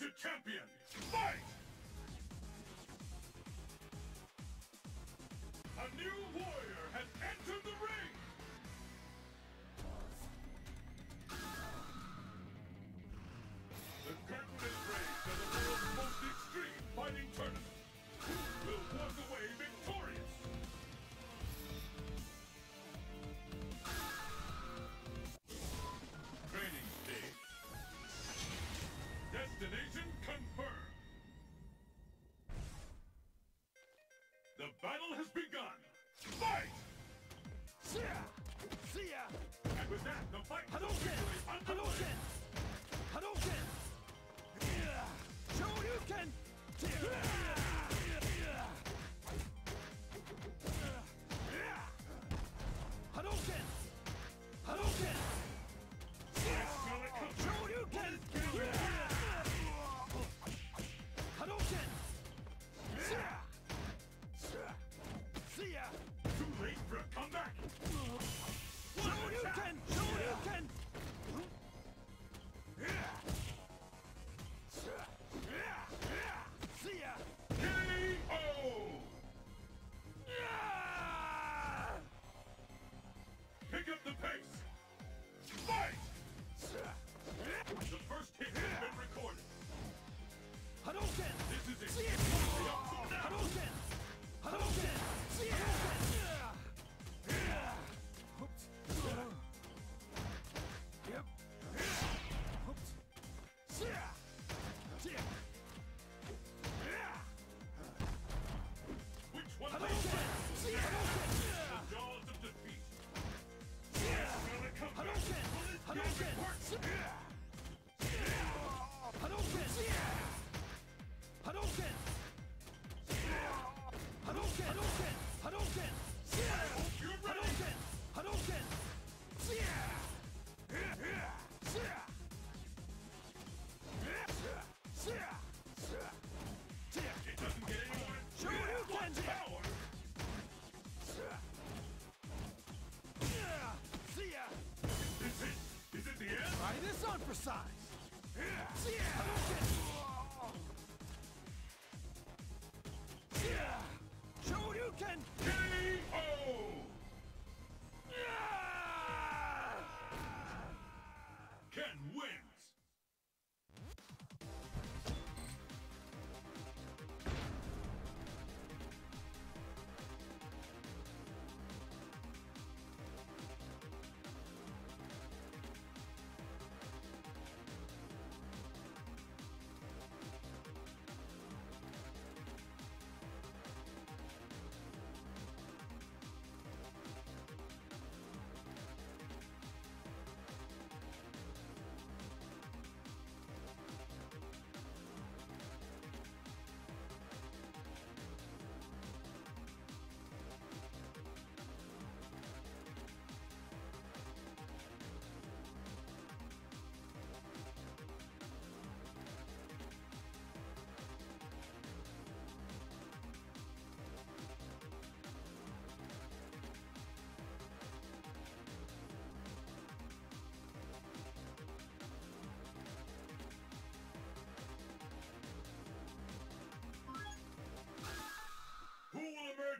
Elected champion! Fight! A new warrior has entered the ハロー波動拳波動拳昇竜拳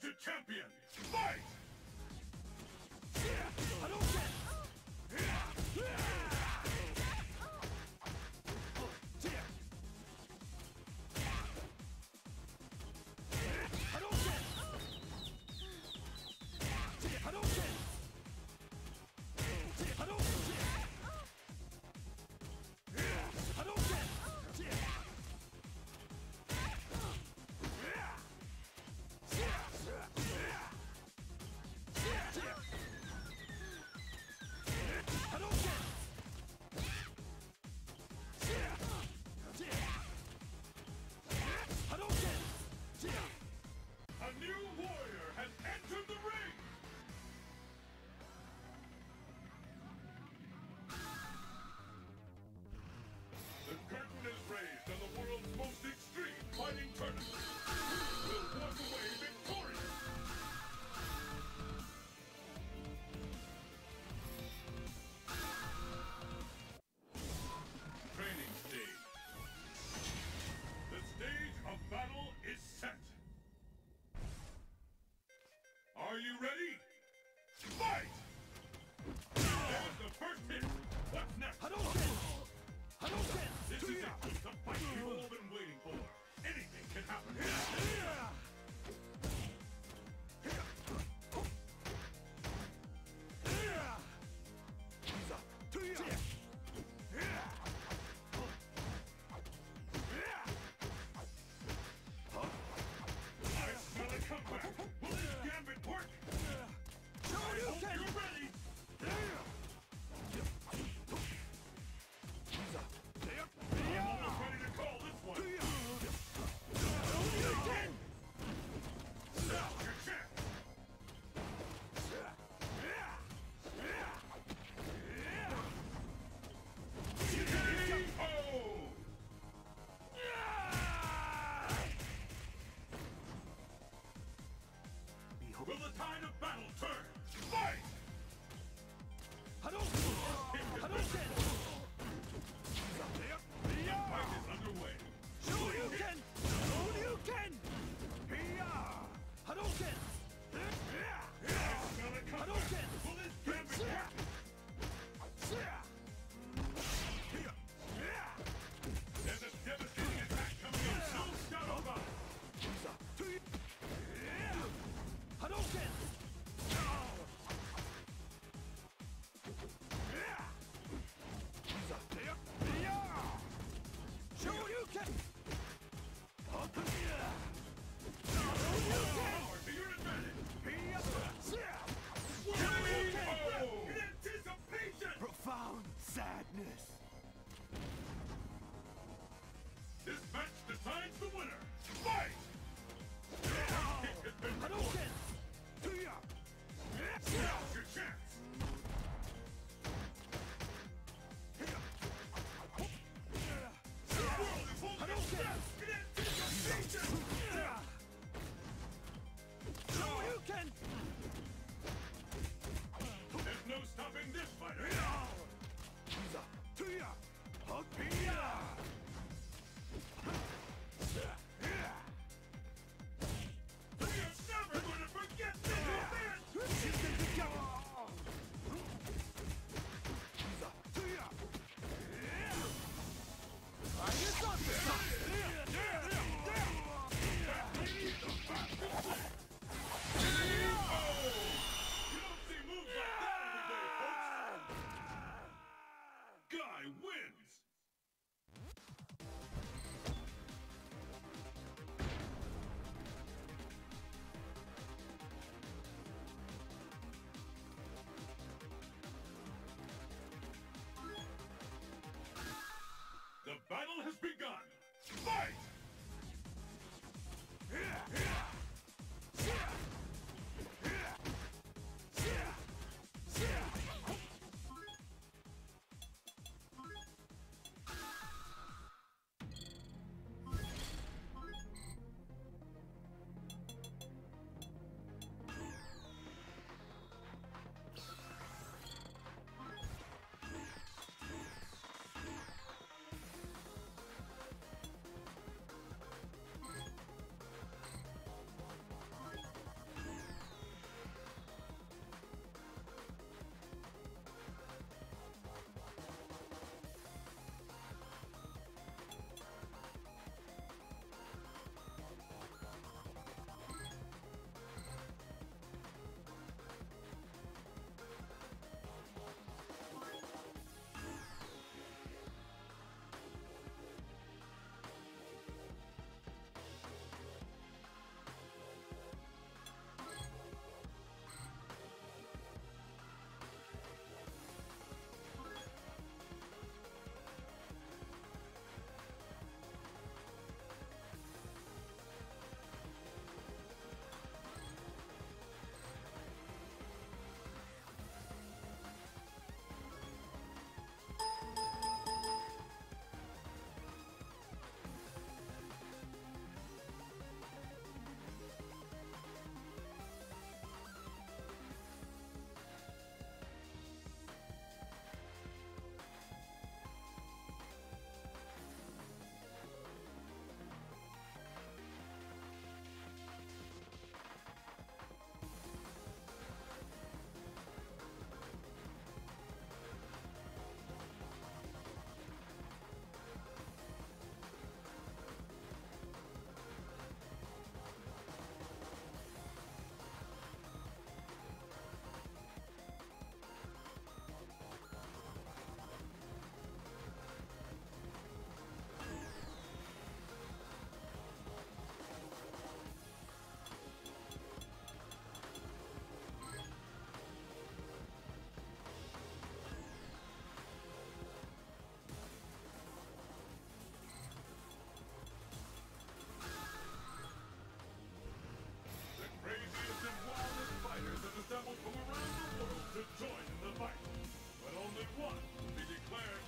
To Champion! Fight! to join in the fight, but only one will be declared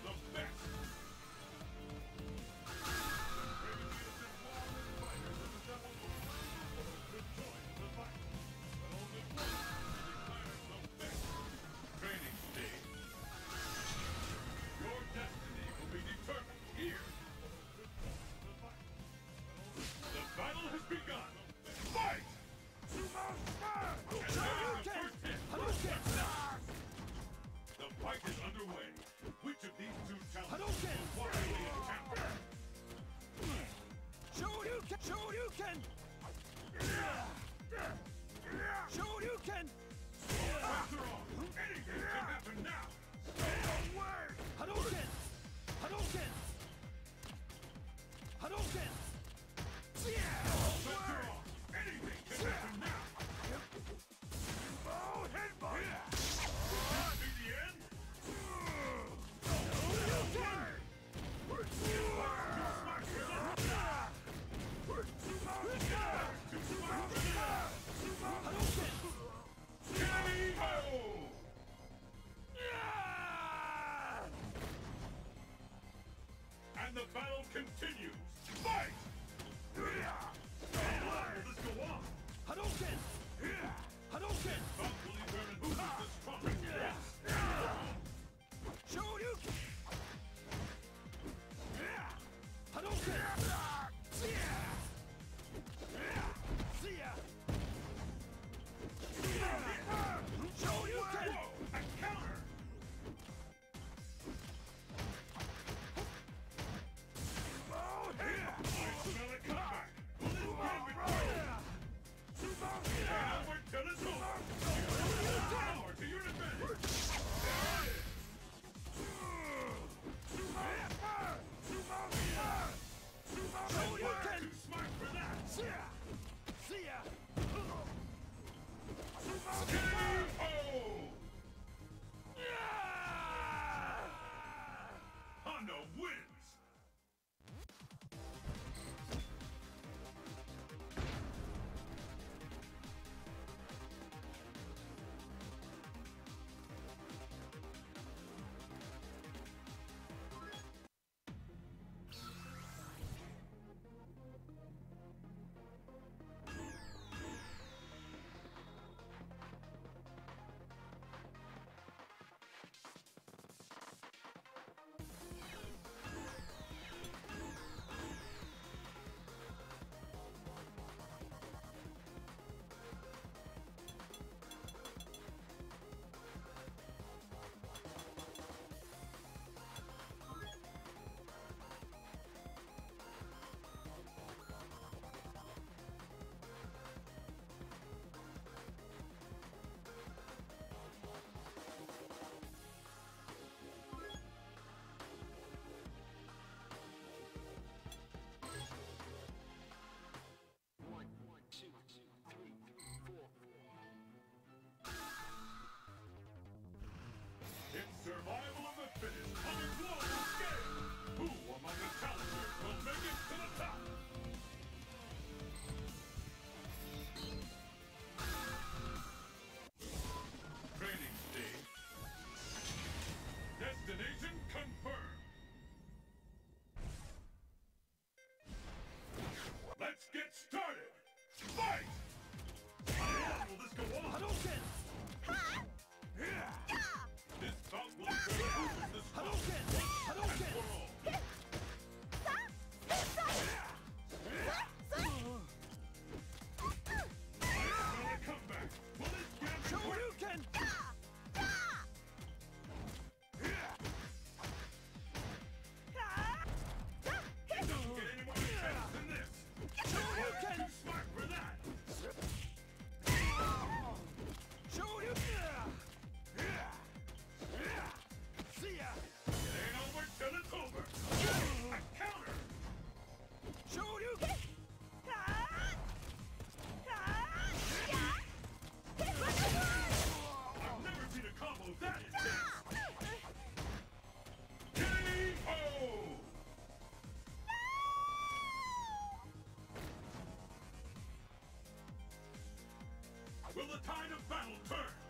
the tide of battle turn?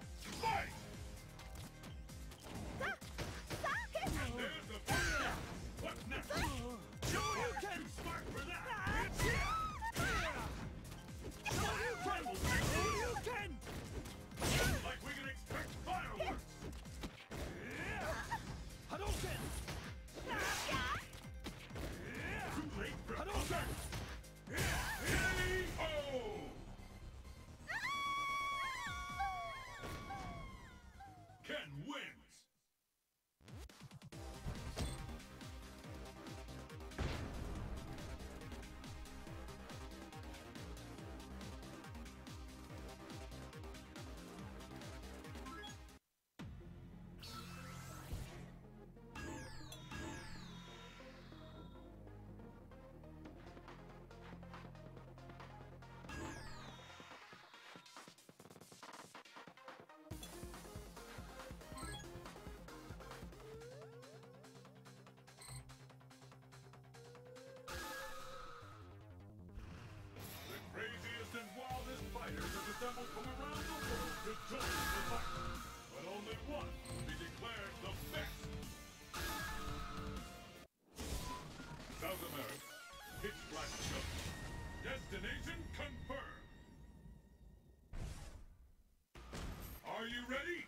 you ready?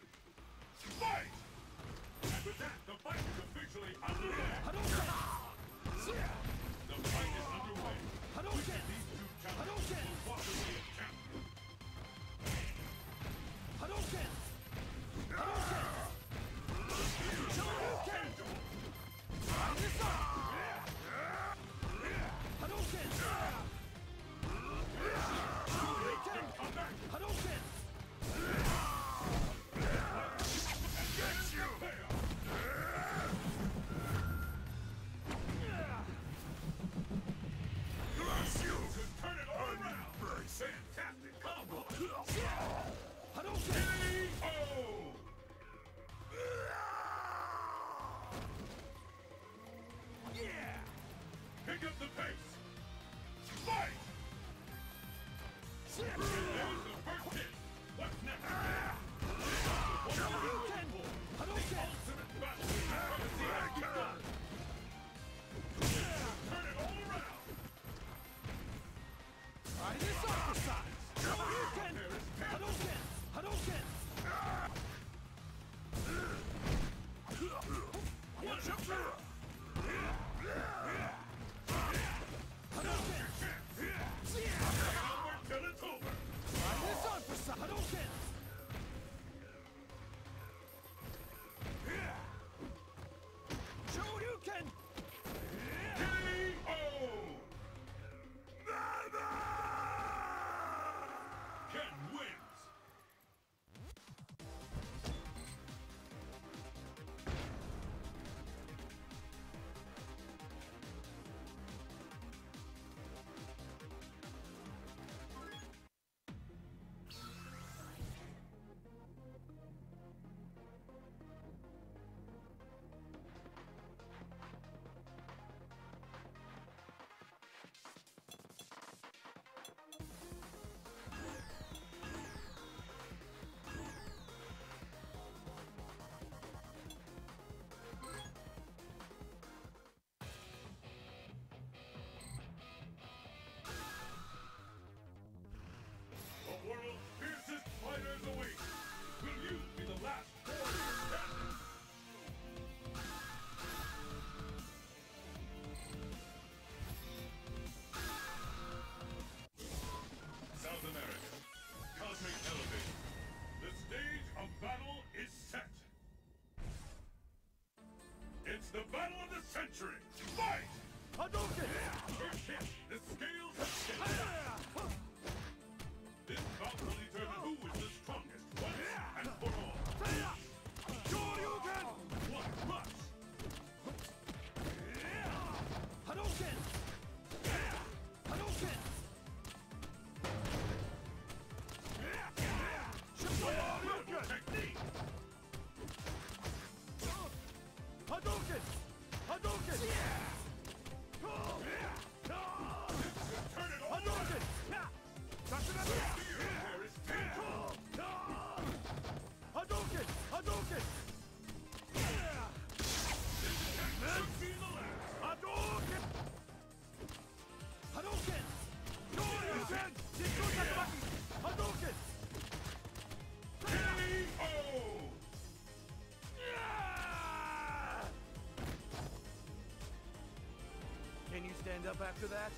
Can you stand up after that?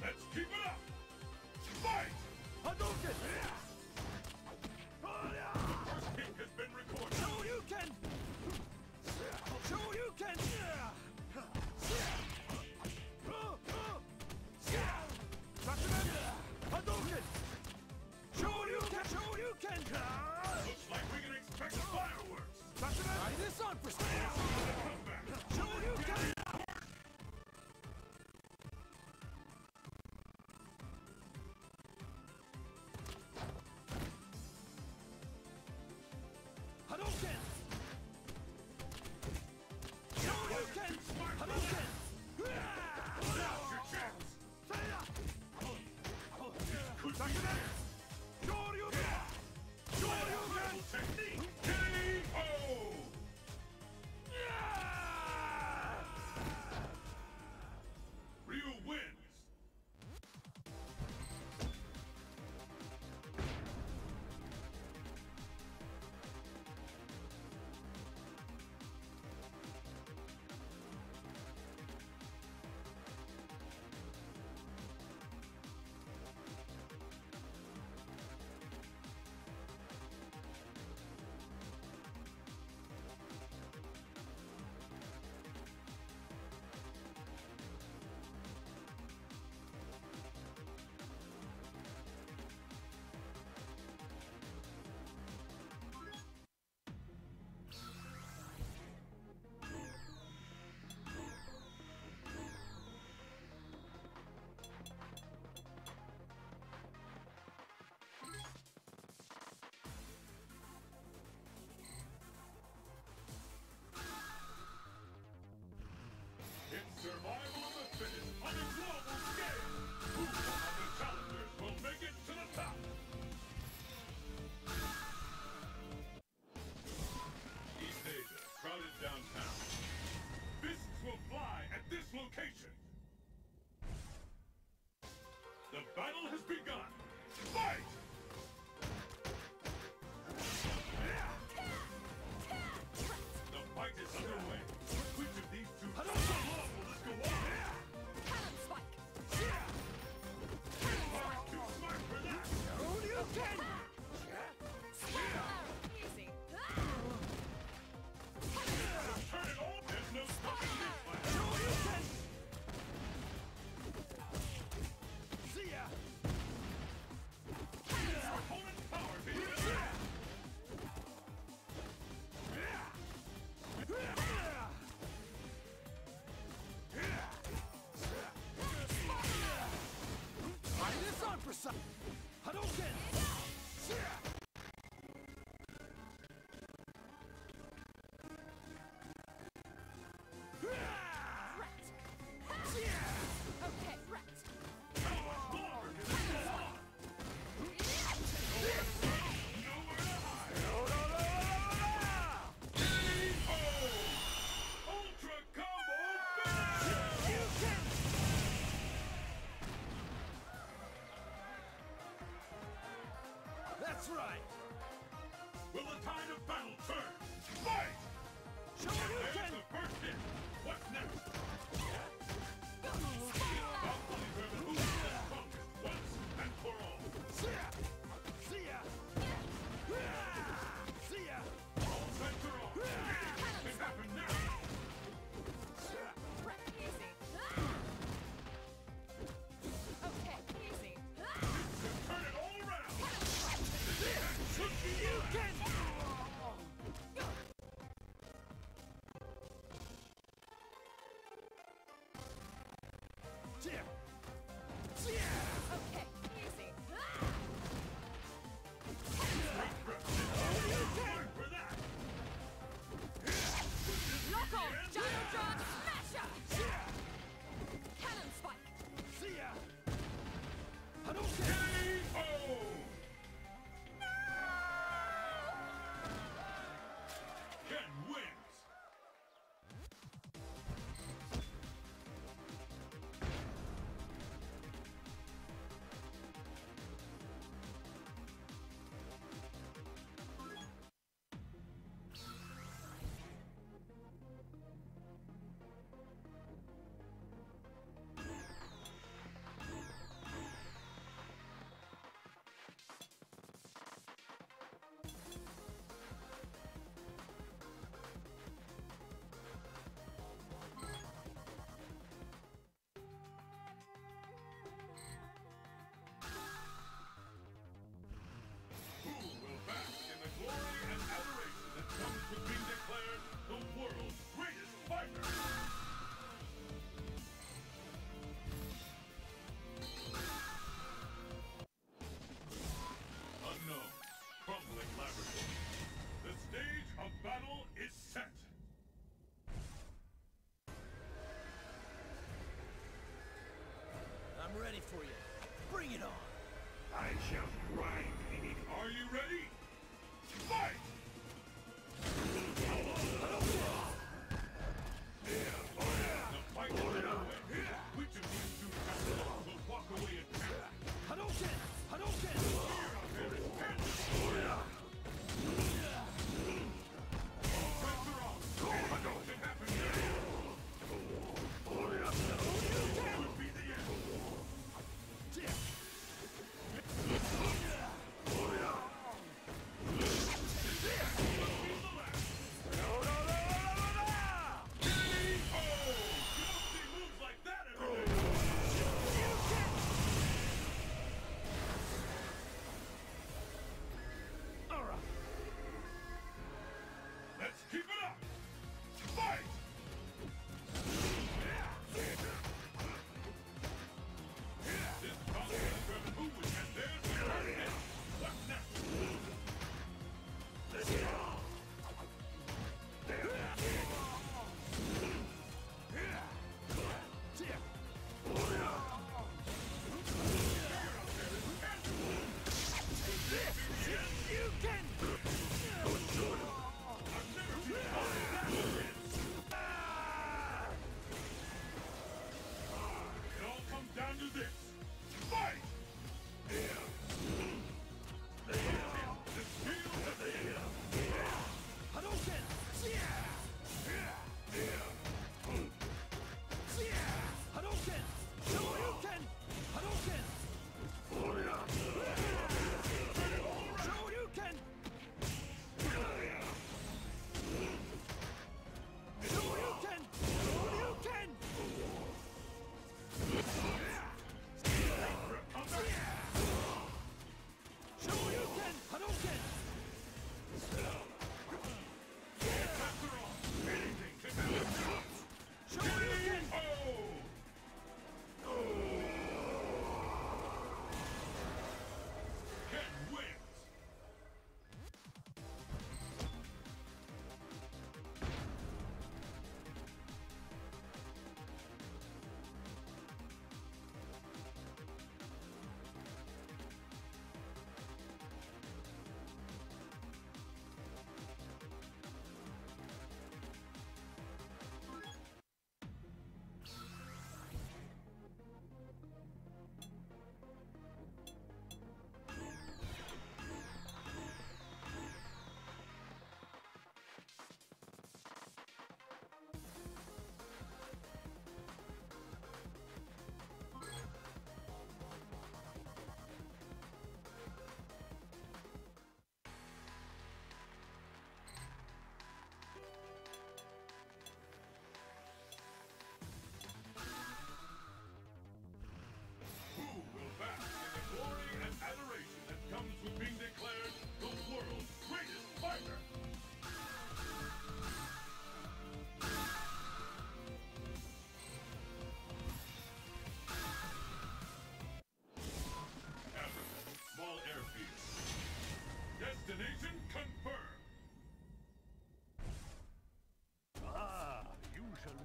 Let's keep it up! Fight! Hadouken! First hit has been recorded! Shoryuken! Show you can! Right. We'll attack. Yeah. for you. Bring it on. I shall grind the Are you ready?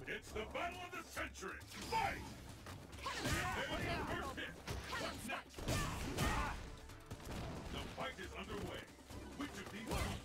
It's the battle of the century! Fight! What's next? The fight is underway. Which of these...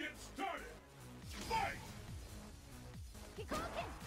get started! Fight! Kikulkin!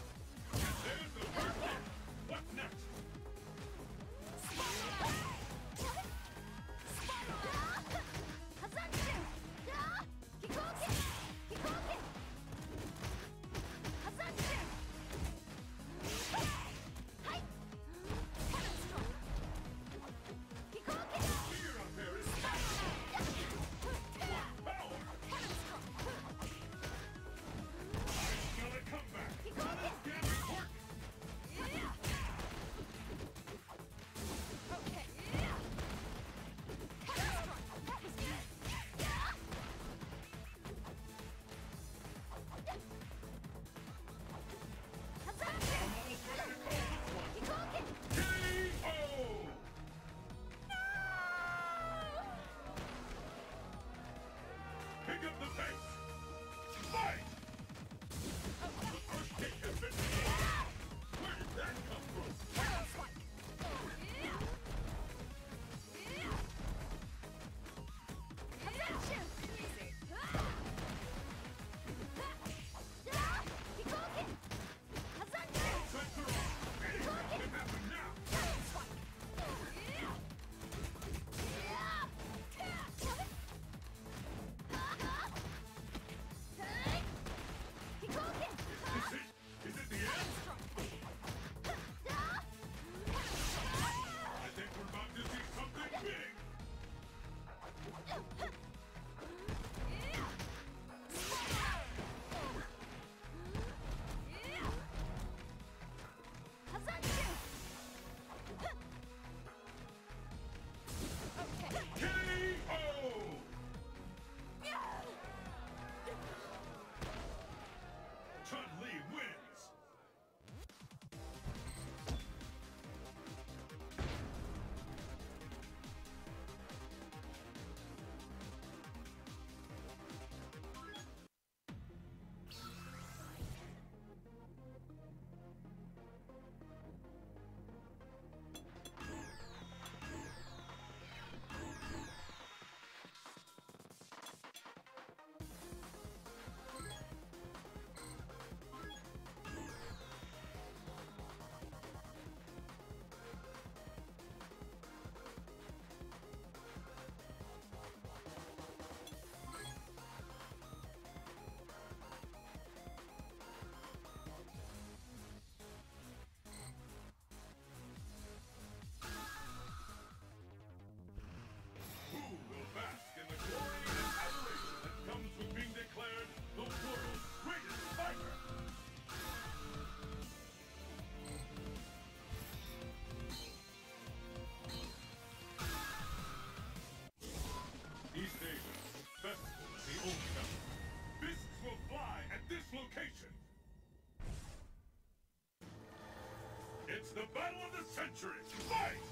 It's the battle of the century! Fight!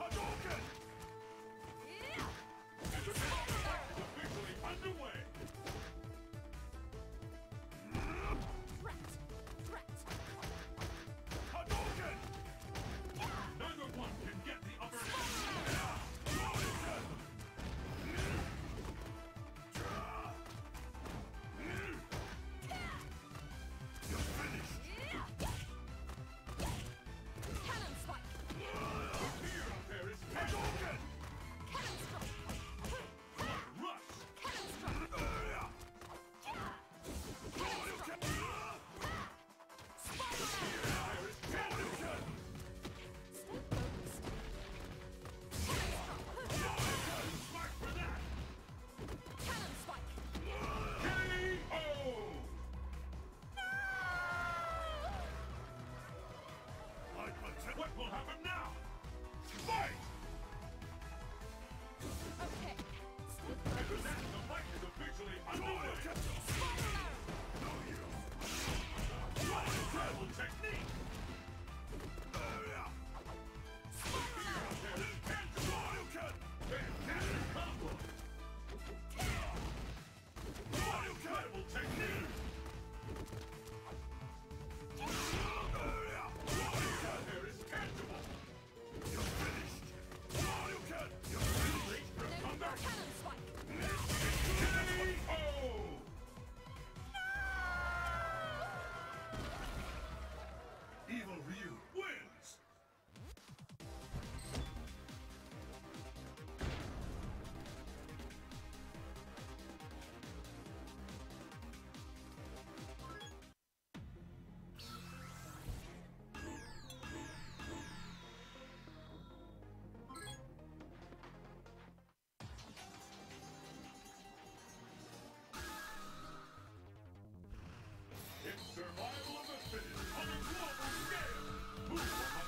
Hadouken! Is officially underway! What will happen now? Survival of the fittest on a global scale.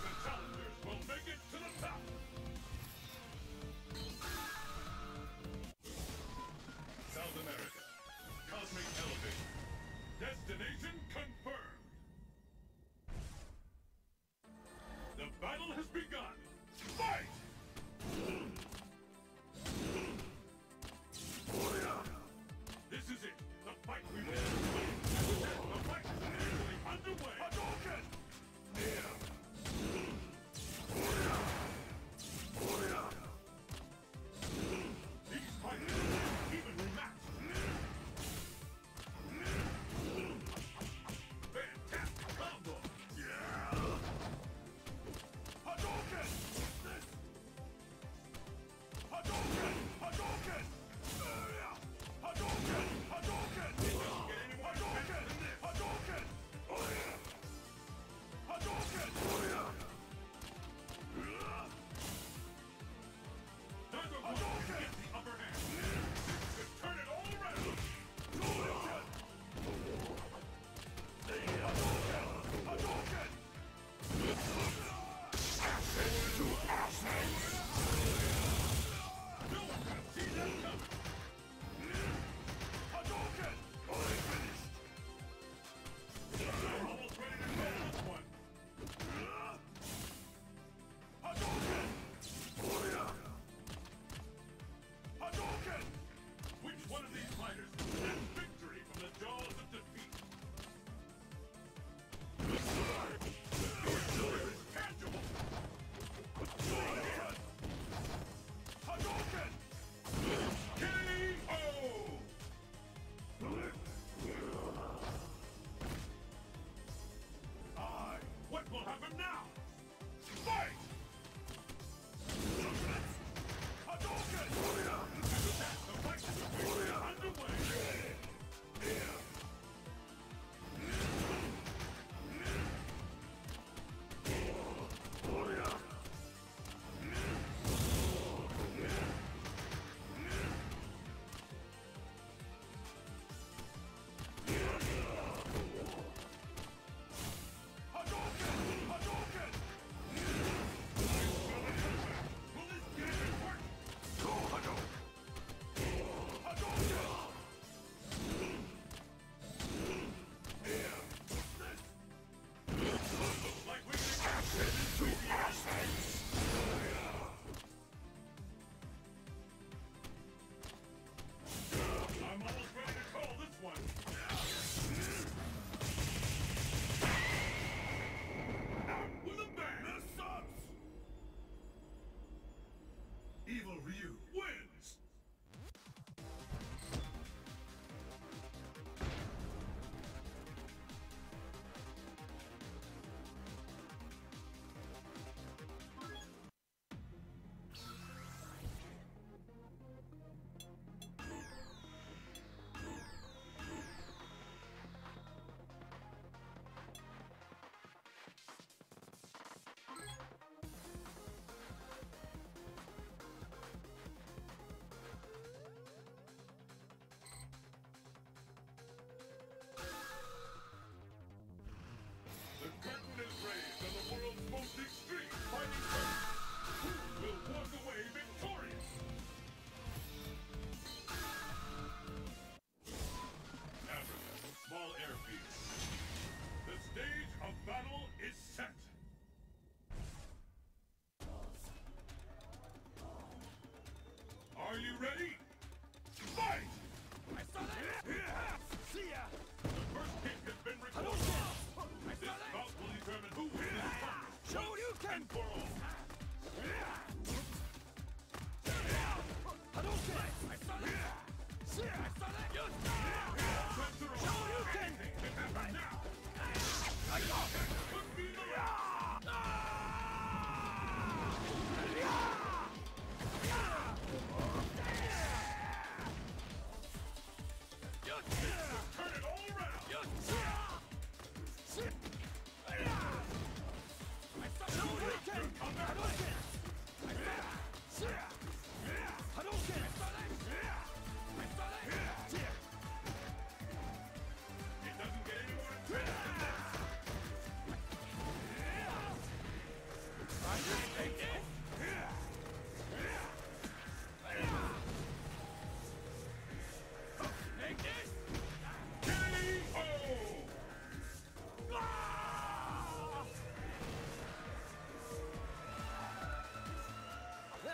Six.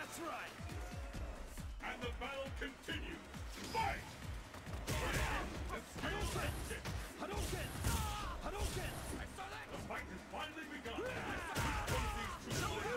That's right! And the battle continues! Fight! Hadouken! Hadouken! Hadouken! The fight has finally begun! Which these two